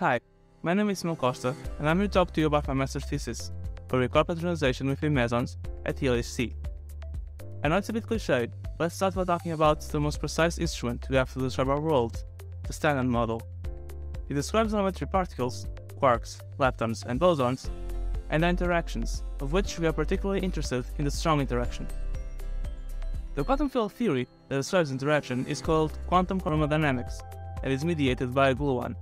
Hi, my name is Simão Costa, and I'm here to talk to you about my master's thesis for record hadronization within mesons at ELHC. I know it's a bit cliched, let's start by talking about the most precise instrument we have to describe our world, the Standard Model. It describes elementary particles, quarks, leptons, and bosons, and their interactions, of which we are particularly interested in the strong interaction. The quantum field theory that describes interaction is called quantum chromodynamics and is mediated by a gluon.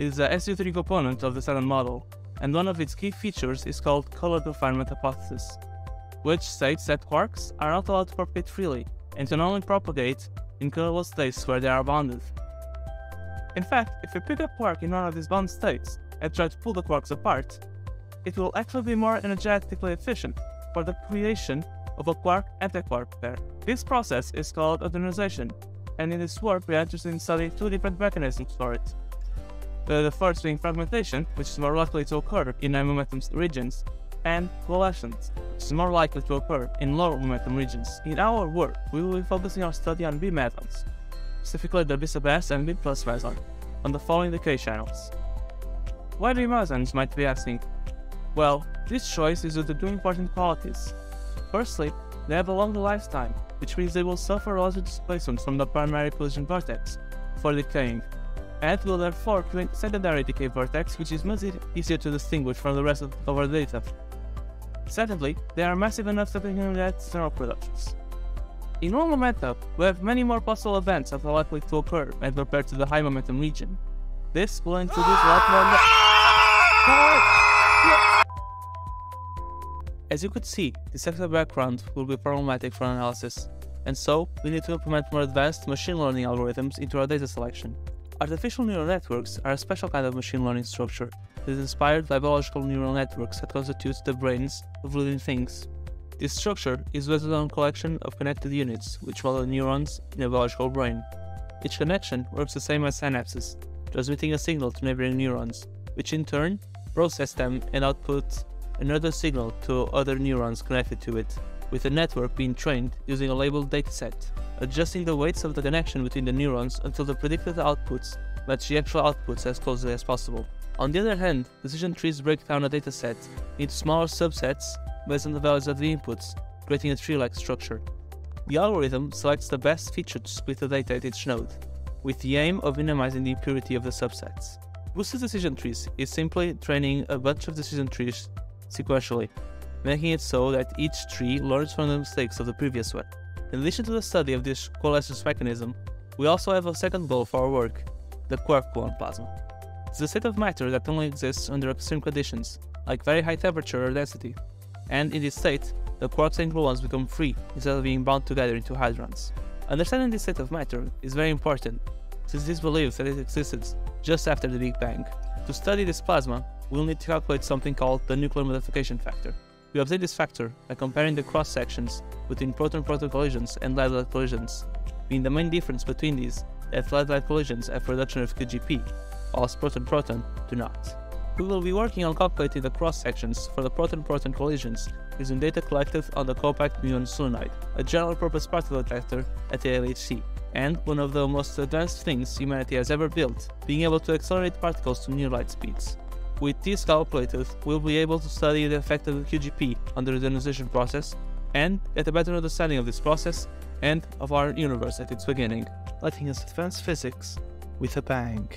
Is a SU3 component of the Standard Model, and one of its key features is called color confinement hypothesis, which states that quarks are not allowed to propagate freely and can only propagate in colorless states where they are bounded. In fact, if you pick a quark in one of these bound states and try to pull the quarks apart, it will actually be more energetically efficient for the creation of a quark-antiquark pair. This process is called hadronization, and in this work we are interested in studying two different mechanisms for it. The, first being fragmentation, which is more likely to occur in high momentum regions, and coalescence, which is more likely to occur in low momentum regions. In our work, we will be focusing our study on B mesons, specifically the B-S and B plus meson, on the following decay channels. Why do mesons might be asking? Well, this choice is due to two important qualities. Firstly, they have a longer lifetime, which means they will suffer larger displacement from the primary collision vertex for decaying, and will therefore create secondary decay vertex which is much easier to distinguish from the rest of our data. Secondly, they are massive enough to get thermal productions. In normal momentum, we have many more possible events that are likely to occur when compared to the high momentum region. This will introduce a lot more... As you could see, this extra background will be problematic for analysis, and so we need to implement more advanced machine learning algorithms into our data selection. Artificial neural networks are a special kind of machine learning structure that is inspired by biological neural networks that constitute the brains of living things. This structure is based on a collection of connected units, which model neurons in a biological brain. Each connection works the same as synapses, transmitting a signal to neighboring neurons, which in turn process them and output another signal to other neurons connected to it, with the network being trained using a labeled dataset adjusting the weights of the connection between the neurons until the predicted outputs match the actual outputs as closely as possible. On the other hand, decision trees break down a dataset into smaller subsets based on the values of the inputs, creating a tree-like structure. The algorithm selects the best feature to split the data at each node, with the aim of minimizing the impurity of the subsets. Boosted decision trees is simply training a bunch of decision trees sequentially, making it so that each tree learns from the mistakes of the previous one. In addition to the study of this coalescence mechanism, we also have a second goal for our work, the quark-gluon plasma. It's a state of matter that only exists under extreme conditions, like very high temperature or density, and in this state, the quarks and gluons become free instead of being bound together into hadrons. Understanding this state of matter is very important, since it is believed that it existed just after the Big Bang. To study this plasma, we'll need to calculate something called the nuclear modification factor. We obtain this factor by comparing the cross sections between proton-proton collisions and lead-lead collisions, being the main difference between these that lead-lead collisions have reduction of QGP, whilst proton-proton do not. We will be working on calculating the cross sections for the proton-proton collisions using data collected on the compact muon solenoid, a general-purpose particle detector at the LHC, and one of the most advanced things humanity has ever built, being able to accelerate particles to near light speeds. With these calculators, we'll be able to study the effect of the QGP on the ionization process and get a better understanding of this process and of our universe at its beginning, letting us advance physics with a bang.